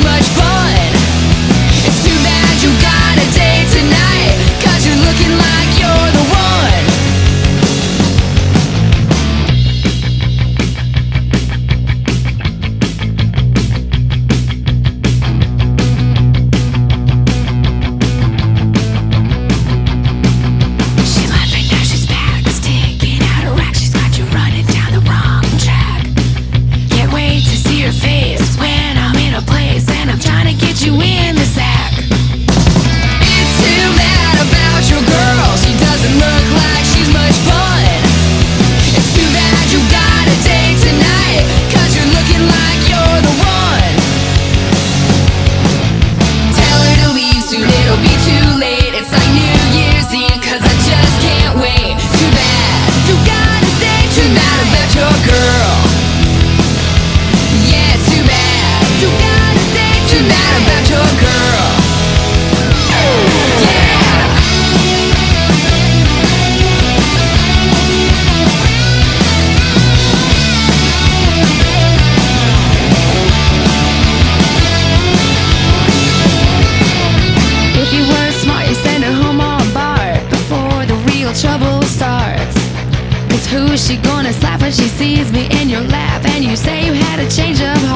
mais forte. Who's she gonna slap when she sees me in your lap? And you say you had a change of heart.